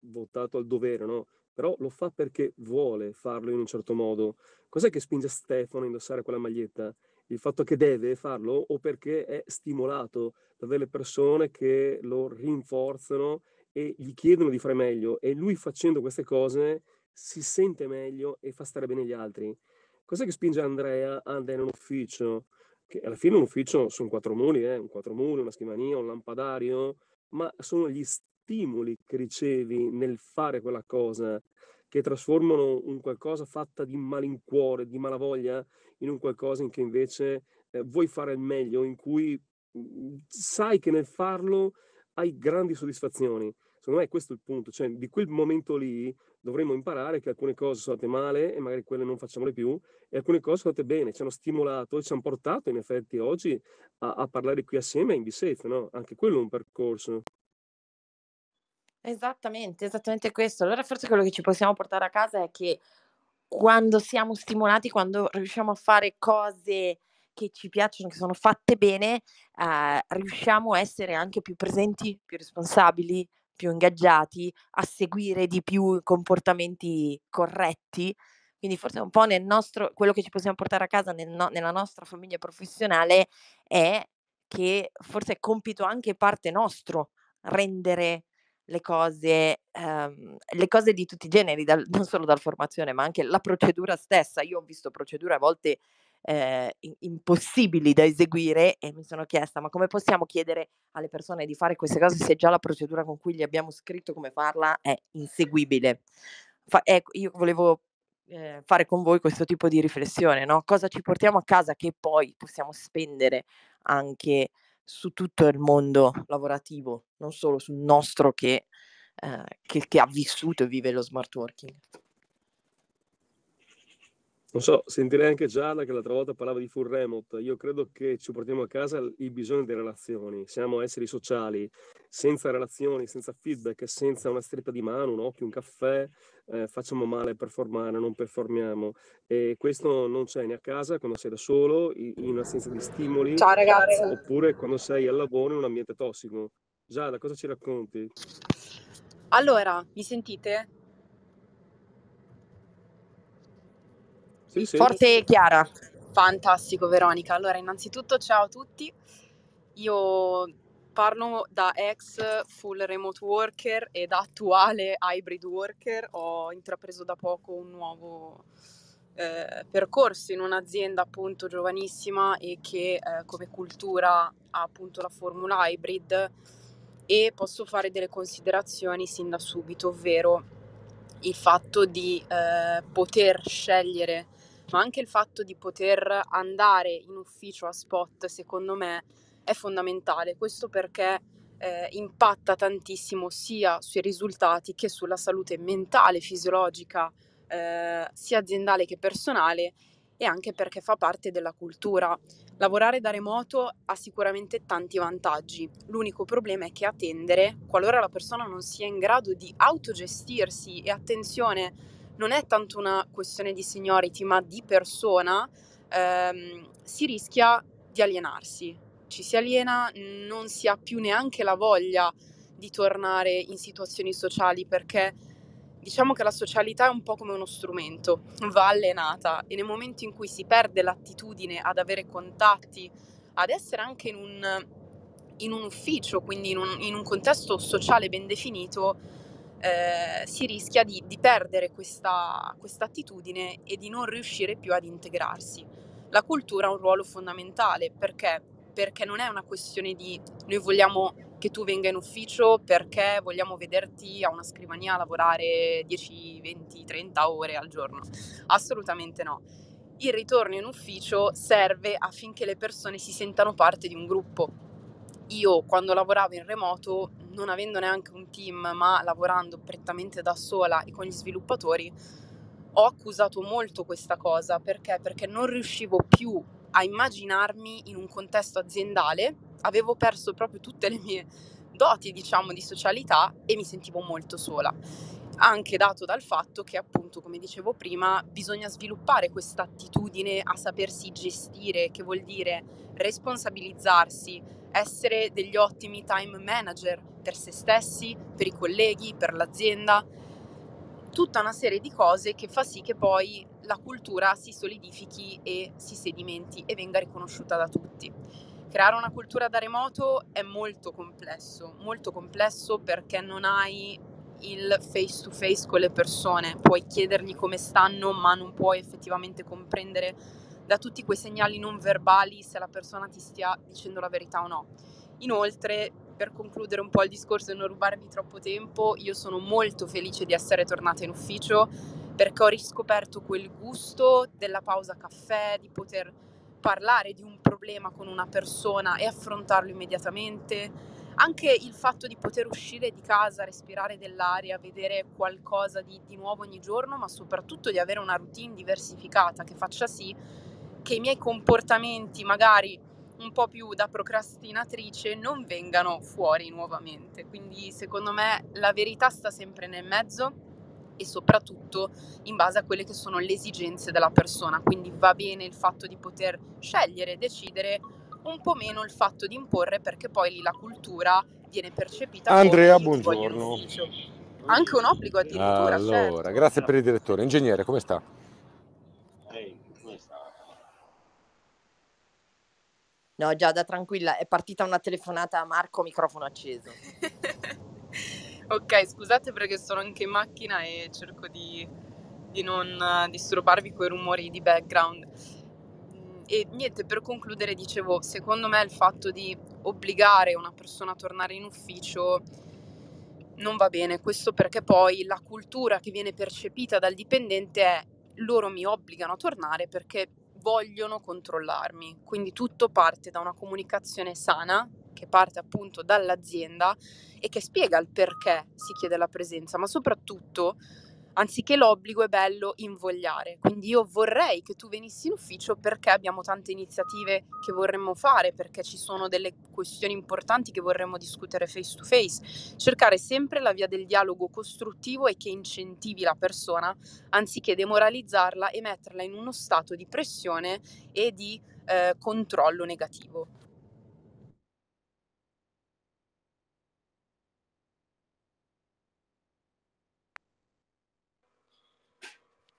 votato al dovere, no? Però lo fa perché vuole farlo in un certo modo. Cos'è che spinge Stefano a indossare quella maglietta? Il fatto che deve farlo o perché è stimolato da delle persone che lo rinforzano e gli chiedono di fare meglio e lui facendo queste cose si sente meglio e fa stare bene gli altri. Cos'è che spinge Andrea ad andare in un ufficio? Che alla fine un ufficio sono quattro muli, eh? un quattro muli, una scrivania, un lampadario, ma sono gli stimoli che ricevi nel fare quella cosa che trasformano un qualcosa fatta di malincuore, di malavoglia, in un qualcosa in che invece eh, vuoi fare il meglio, in cui mh, sai che nel farlo hai grandi soddisfazioni. Secondo me questo è il punto, cioè di quel momento lì dovremmo imparare che alcune cose sono andate male e magari quelle non facciamole più e alcune cose sono andate bene, ci hanno stimolato e ci hanno portato in effetti oggi a, a parlare qui assieme in B-Safe, no? Anche quello è un percorso. Esattamente, esattamente questo. Allora forse quello che ci possiamo portare a casa è che quando siamo stimolati, quando riusciamo a fare cose che ci piacciono, che sono fatte bene, eh, riusciamo a essere anche più presenti, più responsabili, più ingaggiati, a seguire di più comportamenti corretti. Quindi forse un po' nel nostro, quello che ci possiamo portare a casa nel no, nella nostra famiglia professionale è che forse è compito anche parte nostro rendere le cose, ehm, le cose di tutti i generi, dal, non solo dalla formazione, ma anche la procedura stessa. Io ho visto procedure a volte eh, impossibili da eseguire e mi sono chiesta ma come possiamo chiedere alle persone di fare queste cose se già la procedura con cui gli abbiamo scritto come farla è inseguibile. fa- ecco, io volevo eh, fare con voi questo tipo di riflessione, no? Cosa ci portiamo a casa che poi possiamo spendere anche su tutto il mondo lavorativo, non solo sul nostro che, eh, che, che ha vissuto e vive lo smart working. Non so, sentirei anche Giada che l'altra volta parlava di full remote. Io credo che ci portiamo a casa il bisogno di relazioni. Siamo esseri sociali, senza relazioni, senza feedback, senza una stretta di mano, un occhio, un caffè, eh, facciamo male, performare, non performiamo. E questo non c'è né a casa quando sei da solo, in un'assenza di stimoli. Ciao ragazzi. Oppure quando sei al lavoro in un ambiente tossico. Giada, cosa ci racconti? Allora, mi sentite? Sì, sì. Forte e chiara. Fantastico Veronica. Allora, innanzitutto ciao a tutti. Io parlo da ex full remote worker e da attuale hybrid worker. Ho intrapreso da poco un nuovo eh, percorso in un'azienda appunto giovanissima e che eh, come cultura ha appunto la formula hybrid e posso fare delle considerazioni sin da subito, ovvero il fatto di eh, poter scegliere ma anche il fatto di poter andare in ufficio a spot, secondo me, è fondamentale. Questo perché eh, impatta tantissimo sia sui risultati che sulla salute mentale, fisiologica, eh, sia aziendale che personale e anche perché fa parte della cultura. Lavorare da remoto ha sicuramente tanti vantaggi. L'unico problema è che a tendere, qualora la persona non sia in grado di autogestirsi e attenzione, non è tanto una questione di seniority, ma di persona, ehm, si rischia di alienarsi. Ci si aliena, non si ha più neanche la voglia di tornare in situazioni sociali perché diciamo che la socialità è un po' come uno strumento, va allenata e nel momento in cui si perde l'attitudine ad avere contatti, ad essere anche in un, in un ufficio, quindi in un, in un contesto sociale ben definito, eh, si rischia di, di perdere questa, attitudine e di non riuscire più ad integrarsi. La cultura ha un ruolo fondamentale perché? Perché non è una questione di noi vogliamo che tu venga in ufficio perché vogliamo vederti a una scrivania lavorare 10, 20, 30 ore al giorno. Assolutamente no. Il ritorno in ufficio serve affinché le persone si sentano parte di un gruppo. Io quando lavoravo in remoto non avendo neanche un team, ma lavorando prettamente da sola e con gli sviluppatori, ho accusato molto questa cosa perché? Perché non riuscivo più a immaginarmi in un contesto aziendale, avevo perso proprio tutte le mie doti, diciamo, di socialità e mi sentivo molto sola. Anche dato dal fatto che, appunto, come dicevo prima, bisogna sviluppare questa attitudine a sapersi gestire, che vuol dire responsabilizzarsi, essere degli ottimi time manager per se stessi, per i colleghi, per l'azienda, tutta una serie di cose che fa sì che poi la cultura si solidifichi e si sedimenti e venga riconosciuta da tutti. Creare una cultura da remoto è molto complesso, molto complesso perché non hai il face to face con le persone, puoi chiedergli come stanno, ma non puoi effettivamente comprendere da tutti quei segnali non verbali se la persona ti stia dicendo la verità o no. Inoltre, per concludere un po' il discorso e non rubarvi troppo tempo, io sono molto felice di essere tornata in ufficio perché ho riscoperto quel gusto della pausa caffè, di poter parlare di un problema con una persona e affrontarlo immediatamente. Anche il fatto di poter uscire di casa, respirare dell'aria, vedere qualcosa di, di nuovo ogni giorno, ma soprattutto di avere una routine diversificata che faccia sì che i miei comportamenti magari un po' più da procrastinatrice non vengano fuori nuovamente. Quindi secondo me la verità sta sempre nel mezzo e soprattutto in base a quelle che sono le esigenze della persona. Quindi va bene il fatto di poter scegliere, decidere, un po' meno il fatto di imporre perché poi lì la cultura viene percepita Andrea, come buongiorno. Anche un obbligo addirittura. Allora, certo. grazie per il direttore. Ingegnere, come sta? No, Giada, tranquilla, è partita una telefonata a Marco, microfono acceso. ok, scusate perché sono anche in macchina e cerco di, di non disturbarvi con i rumori di background. E niente, per concludere dicevo, secondo me il fatto di obbligare una persona a tornare in ufficio non va bene. Questo perché poi la cultura che viene percepita dal dipendente è loro mi obbligano a tornare perché vogliono controllarmi. Quindi tutto parte da una comunicazione sana che parte appunto dall'azienda e che spiega il perché si chiede la presenza, ma soprattutto anziché l'obbligo è bello invogliare. Quindi io vorrei che tu venissi in ufficio perché abbiamo tante iniziative che vorremmo fare, perché ci sono delle questioni importanti che vorremmo discutere face to face. Cercare sempre la via del dialogo costruttivo e che incentivi la persona anziché demoralizzarla e metterla in uno stato di pressione e di eh, controllo negativo.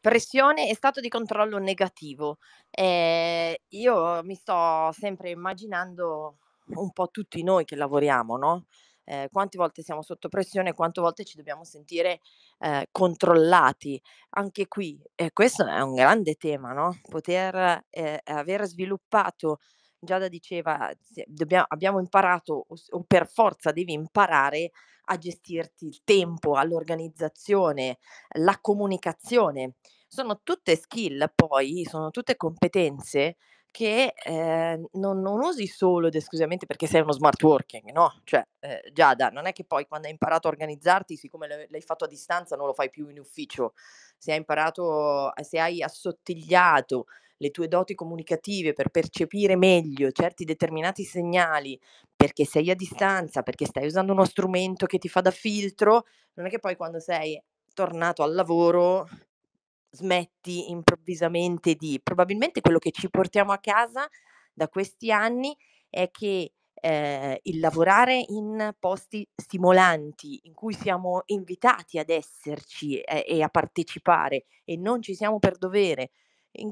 Pressione e stato di controllo negativo. Ehm, io mi sto sempre immaginando un po' tutti noi che lavoriamo, no, ehm, quante volte siamo sotto pressione quante volte ci dobbiamo sentire, ehm, controllati. Anche qui, e questo è un grande tema, no, poter, ehm, aver sviluppato Giada diceva: "Se dobbia abbiamo imparato o per forza devi imparare a gestirti il tempo, a l'organizzazione, la comunicazione." Sono tutte skill poi, sono tutte competenze che, ehm, non non usi solo ed esclusivamente perché sei uno smart working, no, cioè, ehm, Giada, non è che poi quando hai imparato a organizzarti, siccome l'hai l'hai fatto a distanza, non lo fai più in ufficio. Se hai imparato se hai assottigliato le tue doti comunicative per percepire meglio certi determinati segnali, perché sei a distanza, perché stai usando uno strumento che ti fa da filtro, non è che poi quando sei tornato al lavoro smetti improvvisamente di probabilmente quello che ci portiamo a casa da questi anni è che, ehm, il lavorare in posti stimolanti, in cui siamo invitati ad esserci, e e a partecipare e non ci siamo per dovere, in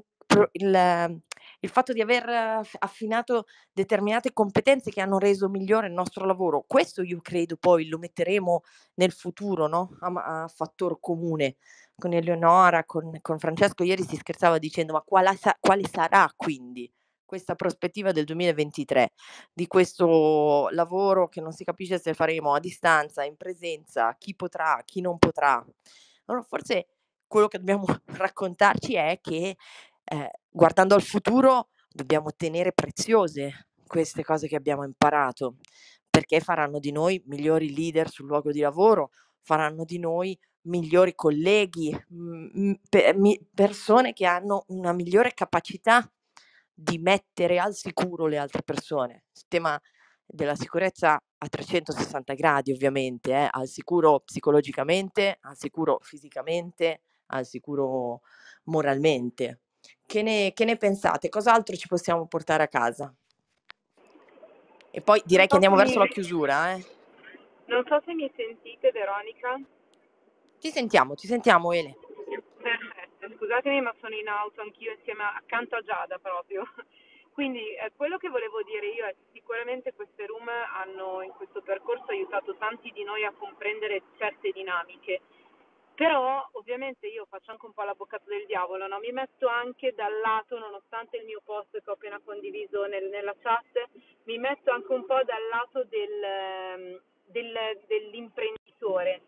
il il fatto di aver aff affinato determinate competenze che hanno reso migliore il nostro lavoro, questo io credo poi lo metteremo nel futuro, no, a a fattor comune. Con Eleonora, con con Francesco ieri si scherzava dicendo: "Ma quala sa quale sarà quindi questa prospettiva del 2023, di questo lavoro che non si capisce se faremo a distanza, in presenza, chi potrà, chi non potrà?" Allora forse quello che dobbiamo raccontarci è che ehm, guardando al futuro dobbiamo tenere preziose queste cose che abbiamo imparato, perché faranno di noi migliori leader sul luogo di lavoro, faranno di noi migliori colleghi, mhmm, pe mi persone che hanno una migliore capacità di mettere al sicuro le altre persone. Il tema della sicurezza a 360 gradi ovviamente, eh, al sicuro psicologicamente, al sicuro fisicamente, al sicuro moralmente. Che ne che ne pensate? Cos'altro ci possiamo portare a casa? E poi direi che andiamo verso la chiusura, eh. non so se mi sentite Veronica. Ti sentiamo, ti sentiamo Ele. Perfetto, scusatemi ma sono in auto anch'io insieme a accanto a Giada proprio. Quindi eh, quello che volevo dire io è che sicuramente queste room hanno in questo percorso aiutato tanti di noi a comprendere certe dinamiche. Però ovviamente io faccio anche un po' l'avvocato del diavolo, no? mi metto anche dal lato, nonostante il mio post che ho appena condiviso nel- nella chat, mi metto anche un po' dal lato del, ehm, del- dell'imprenditore.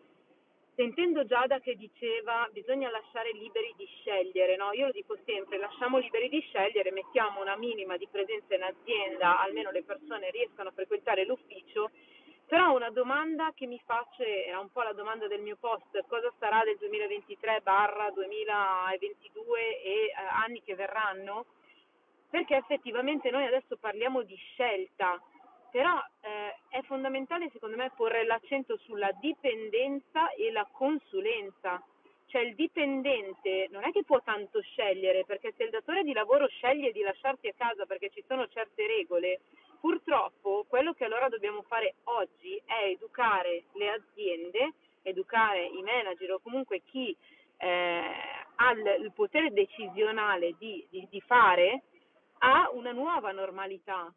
Sentendo Giada che diceva bisogna lasciare liberi di scegliere, no? Io lo dico sempre, lasciamo liberi di scegliere, mettiamo una minima di presenza in azienda, almeno le persone riescano a frequentare l'ufficio, però una domanda che mi faccio, era un po' la domanda del mio post, cosa sarà del 2023 barra 2022 e eh, anni che verranno? Perché effettivamente noi adesso parliamo di scelta, però eh, è fondamentale secondo me porre l'accento sulla dipendenza e la consulenza. Cioè il dipendente non è che può tanto scegliere, perché se il datore di lavoro sceglie di lasciarti a casa perché ci sono certe regole, purtroppo quello che allora dobbiamo fare oggi è educare le aziende, educare i manager o comunque chi eh, ha il, potere decisionale di, di, di fare a una nuova normalità,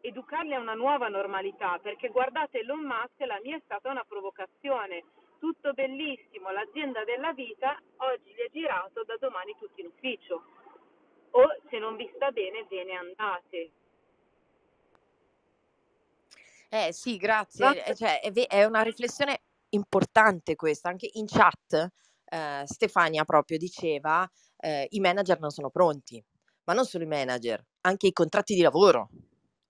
educarli a una nuova normalità, perché guardate Elon Musk, la mia è stata una provocazione, tutto bellissimo, l'azienda della vita, oggi gli è girato da domani tutti in ufficio, o se non vi sta bene ve ne andate. Eh sì, grazie. Eh, cioè, è, è una riflessione importante questa. Anche in chat eh, Stefania proprio diceva eh, i manager non sono pronti, ma non solo i manager, anche i contratti di lavoro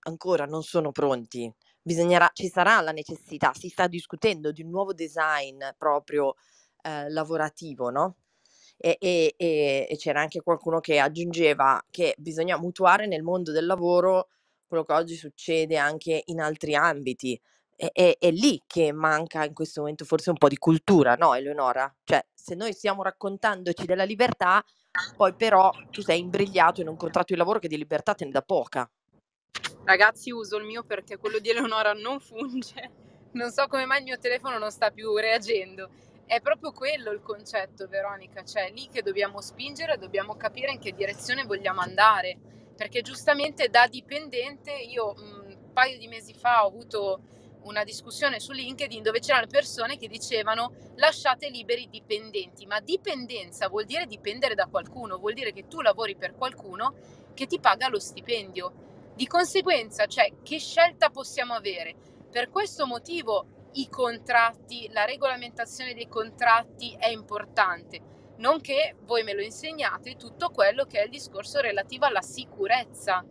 ancora non sono pronti. Bisognerà, ci sarà la necessità, si sta discutendo di un nuovo design proprio eh, lavorativo, no? E, e, e, c'era anche qualcuno che aggiungeva che bisogna mutuare nel mondo del lavoro quello che oggi succede anche in altri ambiti. È, è, è, lì che manca in questo momento forse un po' di cultura, no Eleonora? Cioè, se noi stiamo raccontandoci della libertà, poi però tu sei imbrigliato in un contratto di lavoro che di libertà te ne dà poca. Ragazzi, uso il mio perché quello di Eleonora non funge. Non so come mai il mio telefono non sta più reagendo. È proprio quello il concetto, Veronica, cioè lì che dobbiamo spingere, dobbiamo capire in che direzione vogliamo andare, perché giustamente da dipendente io un paio di mesi fa ho avuto una discussione su LinkedIn dove c'erano persone che dicevano lasciate liberi i dipendenti, ma dipendenza vuol dire dipendere da qualcuno, vuol dire che tu lavori per qualcuno che ti paga lo stipendio. Di conseguenza, cioè, che scelta possiamo avere? Per questo motivo i contratti, la regolamentazione dei contratti è importante, nonché voi me lo insegnate tutto quello che è il discorso relativo alla sicurezza,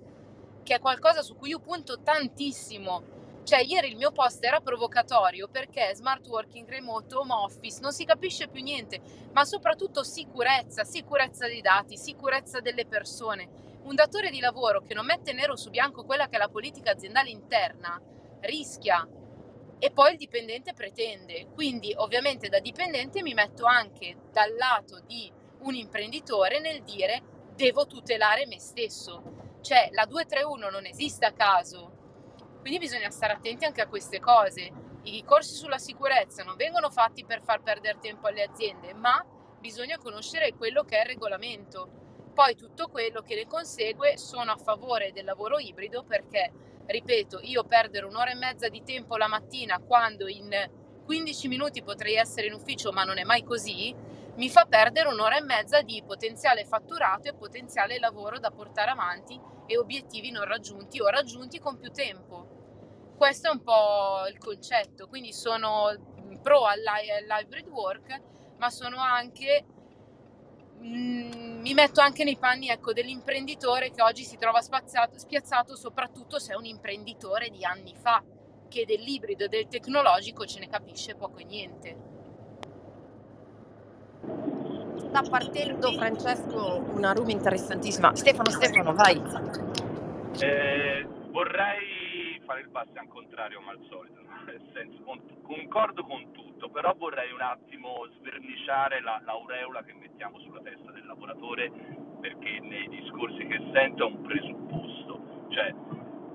che è qualcosa su cui io punto tantissimo cioè, ieri il mio post era provocatorio perché smart working, remote, home office, non si capisce più niente, ma soprattutto sicurezza, sicurezza dei dati, sicurezza delle persone. Un datore di lavoro che non mette nero su bianco quella che è la politica aziendale interna rischia e poi il dipendente pretende. Quindi, ovviamente, da dipendente mi metto anche dal lato di un imprenditore nel dire devo tutelare me stesso. Cioè, la 231 non esiste a caso, quindi bisogna stare attenti anche a queste cose. I corsi sulla sicurezza non vengono fatti per far perdere tempo alle aziende, ma bisogna conoscere quello che è il regolamento. Poi tutto quello che ne consegue sono a favore del lavoro ibrido perché, ripeto, io perdere un'ora e mezza di tempo la mattina quando in 15 minuti potrei essere in ufficio, ma non è mai così, mi fa perdere un'ora e mezza di potenziale fatturato e potenziale lavoro da portare avanti e obiettivi non raggiunti o raggiunti con più tempo. Questo è un po' il concetto, quindi sono pro all'hybrid work, ma sono anche mm, mi metto anche nei panni ecco, dell'imprenditore che oggi si trova spazzato, spiazzato, soprattutto se è un imprenditore di anni fa, che dell'ibrido e del tecnologico ce ne capisce poco e niente. Sta partendo Francesco una room interessantissima. Stefano, Stefano, vai. Eh, vorrei fare il bastian contrario ma al solito, nel senso concordo con tutto, però vorrei un attimo sverniciare la, l'aureola che mettiamo sulla testa del lavoratore perché nei discorsi che sento è un presupposto, cioè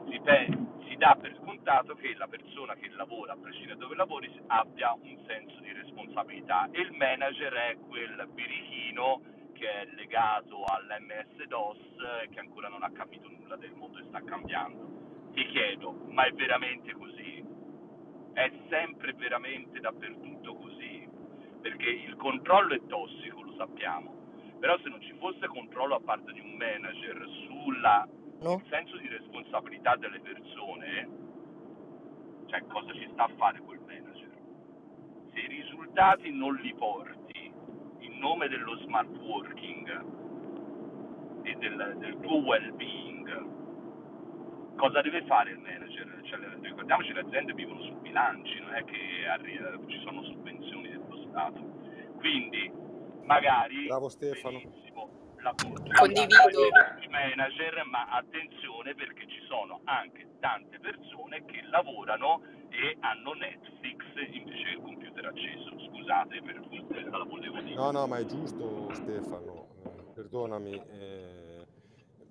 si, pe- si dà per scontato che la persona che lavora, a prescindere da dove lavori, abbia un senso di responsabilità. E il manager è quel birichino che è legato all'MS-DOS e che ancora non ha capito nulla del mondo e sta cambiando mi chiedo, ma è veramente così? È sempre veramente dappertutto così? Perché il controllo è tossico, lo sappiamo, però se non ci fosse controllo a parte di un manager sul no. senso di responsabilità delle persone, cioè cosa ci sta a fare quel manager? Se i risultati non li porti in nome dello smart working e del, del tuo well-being, cosa deve fare il manager? Cioè, ricordiamoci le aziende vivono su bilanci, non è che arri- ci sono sovvenzioni dello Stato. Quindi magari Bravo Stefano. la condivido il manager, ma attenzione perché ci sono anche tante persone che lavorano e hanno Netflix invece che il computer acceso. Scusate per questa la volevo dire. No, no, ma è giusto Stefano, eh, perdonami. Eh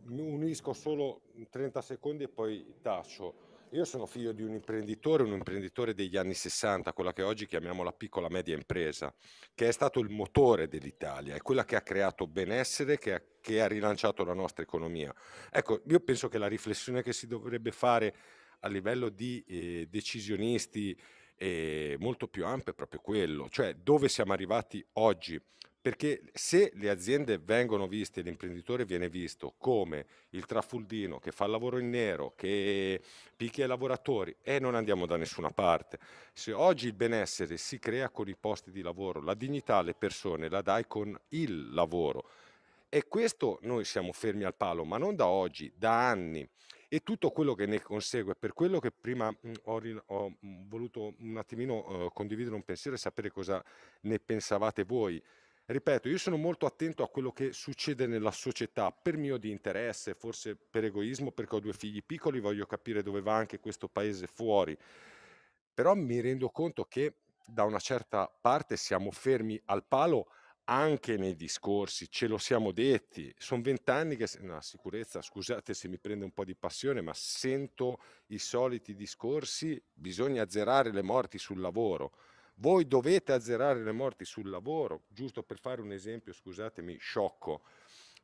mi unisco solo 30 secondi e poi taccio. Io sono figlio di un imprenditore, un imprenditore degli anni 60, quella che oggi chiamiamo la piccola media impresa, che è stato il motore dell'Italia, è quella che ha creato benessere, che ha, che ha rilanciato la nostra economia. Ecco, io penso che la riflessione che si dovrebbe fare a livello di eh, decisionisti e molto più ampio è proprio quello, cioè dove siamo arrivati oggi. Perché se le aziende vengono viste, l'imprenditore viene visto come il trafuldino che fa il lavoro in nero, che picchia i lavoratori e non andiamo da nessuna parte. Se oggi il benessere si crea con i posti di lavoro, la dignità alle persone la dai con il lavoro. E questo noi siamo fermi al palo, ma non da oggi, da anni e tutto quello che ne consegue. Per quello che prima ho, ho voluto un attimino uh, condividere un pensiero e sapere cosa ne pensavate voi. Ripeto, io sono molto attento a quello che succede nella società per mio di interesse, forse per egoismo, perché ho due figli piccoli, voglio capire dove va anche questo paese fuori. Però mi rendo conto che da una certa parte siamo fermi al palo anche nei discorsi, ce lo siamo detti, sono vent'anni che, no, sicurezza, scusate se mi prende un po' di passione, ma sento i soliti discorsi, bisogna azzerare le morti sul lavoro. Voi dovete azzerare le morti sul lavoro, giusto per fare un esempio, scusatemi, sciocco,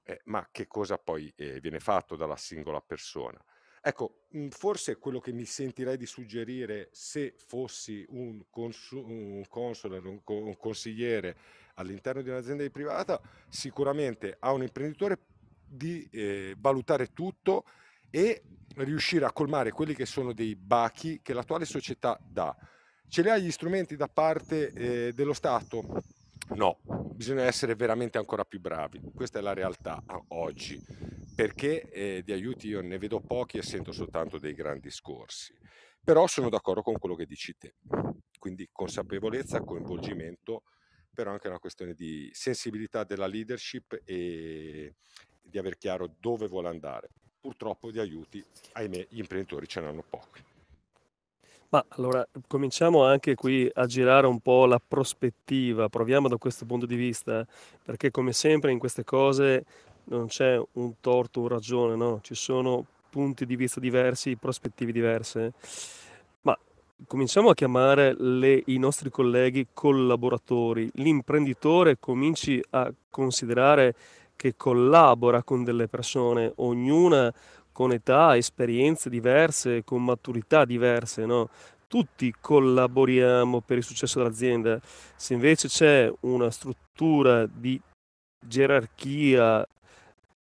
eh, ma che cosa poi eh, viene fatto dalla singola persona? Ecco, mhmm, forse quello che mi sentirei di suggerire se fossi un, consu- un console, un, un consigliere all'interno di un'azienda di privata, sicuramente a un imprenditore di eh, valutare tutto e riuscire a colmare quelli che sono dei bachi che l'attuale società dà. Ce li ha gli strumenti da parte eh, dello Stato? No, bisogna essere veramente ancora più bravi. Questa è la realtà oggi, perché eh, di aiuti io ne vedo pochi e sento soltanto dei grandi discorsi. Però sono d'accordo con quello che dici te. Quindi consapevolezza, coinvolgimento però anche una questione di sensibilità della leadership e di aver chiaro dove vuole andare. Purtroppo di aiuti, ahimè, gli imprenditori ce n'hanno pochi. Ma allora cominciamo anche qui a girare un po' la prospettiva, proviamo da questo punto di vista, perché come sempre in queste cose non c'è un torto un ragione, no? Ci sono punti di vista diversi, prospettive diverse cominciamo a chiamare le, i nostri colleghi collaboratori. L'imprenditore cominci a considerare che collabora con delle persone, ognuna con età, esperienze diverse, con maturità diverse, no? Tutti collaboriamo per il successo dell'azienda. Se invece c'è una struttura di gerarchia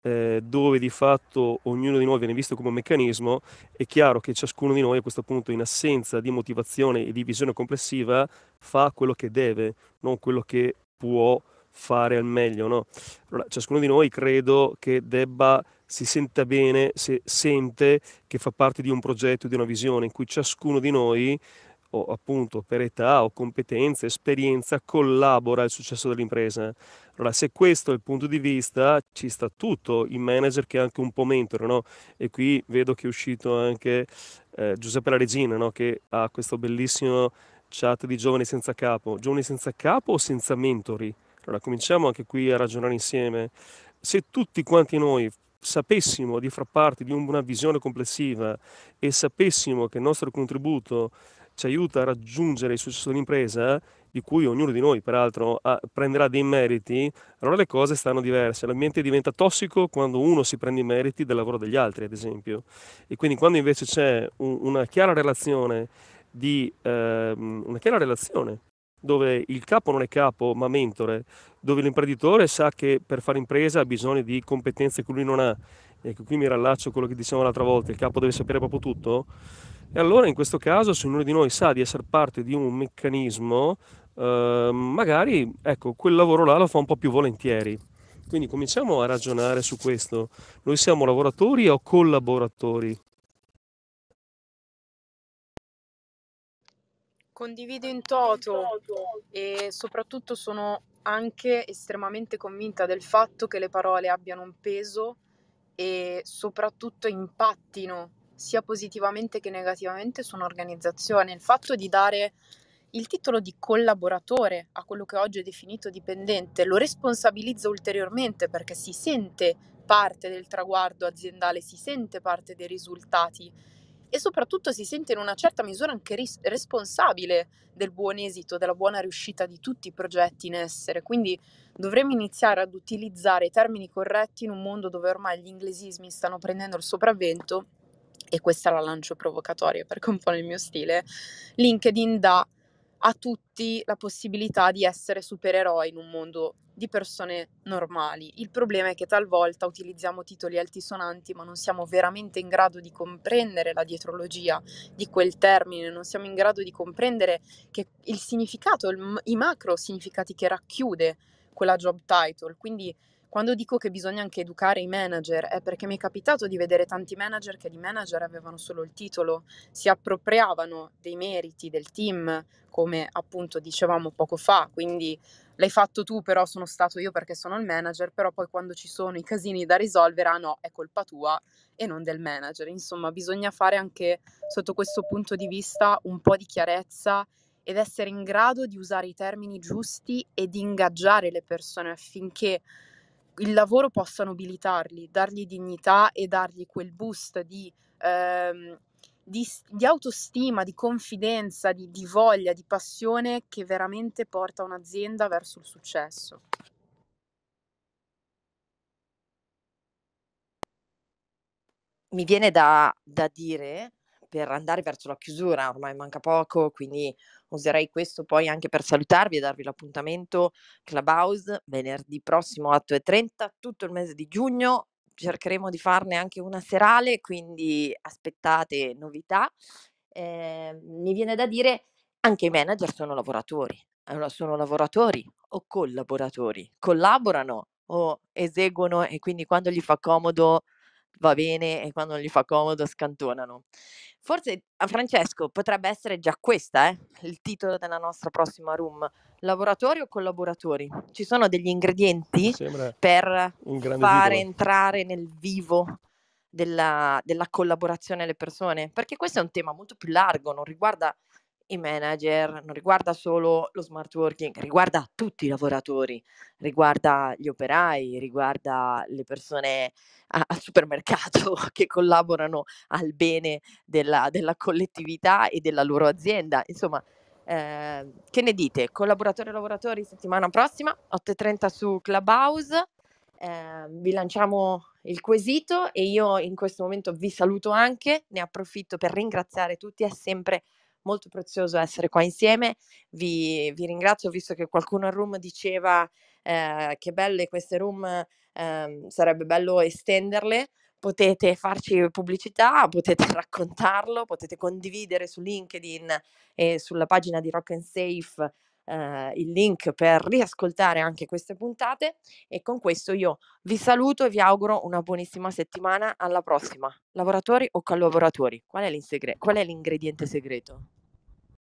eh, dove di fatto ognuno di noi viene visto come un meccanismo, è chiaro che ciascuno di noi a questo punto in assenza di motivazione e di visione complessiva fa quello che deve, non quello che può fare al meglio. No? Allora, ciascuno di noi credo che debba si senta bene se sente che fa parte di un progetto, di una visione in cui ciascuno di noi o appunto per età o competenze, esperienza, collabora al successo dell'impresa. Allora, se questo è il punto di vista, ci sta tutto, il manager che è anche un po' mentore, no? E qui vedo che è uscito anche eh, Giuseppe La Regina, no? Che ha questo bellissimo chat di giovani senza capo. Giovani senza capo o senza mentori? Allora, cominciamo anche qui a ragionare insieme. Se tutti quanti noi sapessimo di far parte di una visione complessiva e sapessimo che il nostro contributo ci aiuta a raggiungere il successo dell'impresa, di cui ognuno di noi peraltro prenderà dei meriti, allora le cose stanno diverse. L'ambiente diventa tossico quando uno si prende i meriti del lavoro degli altri, ad esempio. E quindi quando invece c'è un, una chiara relazione di eh, una chiara relazione dove il capo non è capo ma mentore, dove l'imprenditore sa che per fare impresa ha bisogno di competenze che lui non ha, e qui mi rallaccio a quello che dicevamo l'altra volta, il capo deve sapere proprio tutto, e allora in questo caso se ognuno di noi sa di essere parte di un meccanismo, eh, magari ecco, quel lavoro là lo fa un po' più volentieri. Quindi cominciamo a ragionare su questo. Noi siamo lavoratori o collaboratori? Condivido in toto e soprattutto sono anche estremamente convinta del fatto che le parole abbiano un peso e soprattutto impattino sia positivamente che negativamente su un'organizzazione. Il fatto di dare il titolo di collaboratore a quello che oggi è definito dipendente lo responsabilizza ulteriormente perché si sente parte del traguardo aziendale, si sente parte dei risultati e soprattutto si sente in una certa misura anche ris- responsabile del buon esito, della buona riuscita di tutti i progetti in essere. Quindi dovremmo iniziare ad utilizzare i termini corretti in un mondo dove ormai gli inglesismi stanno prendendo il sopravvento e questa la lancio provocatoria perché è un po' nel mio stile, LinkedIn dà a tutti la possibilità di essere supereroi in un mondo di persone normali. Il problema è che talvolta utilizziamo titoli altisonanti ma non siamo veramente in grado di comprendere la dietrologia di quel termine, non siamo in grado di comprendere il significato, il, i macro significati che racchiude quella job title. Quindi quando dico che bisogna anche educare i manager è perché mi è capitato di vedere tanti manager che di manager avevano solo il titolo, si appropriavano dei meriti del team, come appunto dicevamo poco fa, quindi l'hai fatto tu, però sono stato io perché sono il manager, però poi quando ci sono i casini da risolvere, ah no, è colpa tua e non del manager. Insomma, bisogna fare anche sotto questo punto di vista un po' di chiarezza ed essere in grado di usare i termini giusti e di ingaggiare le persone affinché il lavoro possa nobilitarli, dargli dignità e dargli quel boost di, ehm, di, di autostima, di confidenza, di, di voglia, di passione che veramente porta un'azienda verso il successo. Mi viene da, da dire, per andare verso la chiusura, ormai manca poco, quindi userei questo poi anche per salutarvi e darvi l'appuntamento Clubhouse venerdì prossimo 8.30, tutto il mese di giugno. Cercheremo di farne anche una serale, quindi aspettate novità. Eh, mi viene da dire anche i manager sono lavoratori, sono lavoratori o collaboratori, collaborano o eseguono e quindi quando gli fa comodo va bene e quando non gli fa comodo scantonano. Forse a Francesco potrebbe essere già questa, eh, il titolo della nostra prossima room. Lavoratori o collaboratori? Ci sono degli ingredienti per fare titolo. entrare nel vivo della, della collaborazione alle persone? Perché questo è un tema molto più largo, non riguarda i manager, non riguarda solo lo smart working, riguarda tutti i lavoratori, riguarda gli operai, riguarda le persone al supermercato che collaborano al bene della, della, collettività e della loro azienda. Insomma, eh, che ne dite? Collaboratori e lavoratori settimana prossima, 8.30 su Clubhouse. Eh, vi lanciamo il quesito e io in questo momento vi saluto anche, ne approfitto per ringraziare tutti, è sempre molto prezioso essere qua insieme. Vi, vi ringrazio, visto che qualcuno al room diceva eh, che belle queste room, eh, sarebbe bello estenderle. Potete farci pubblicità, potete raccontarlo, potete condividere su LinkedIn e sulla pagina di Rock and Safe eh, il link per riascoltare anche queste puntate e con questo io vi saluto e vi auguro una buonissima settimana. Alla prossima. Lavoratori o collaboratori? Qual è, qual è l'ingrediente segreto?